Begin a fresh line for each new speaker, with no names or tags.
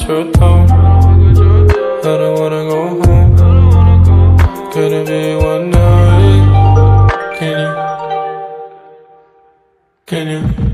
with your tone. I don't wanna go home. Could it be one night? Can you? Can you?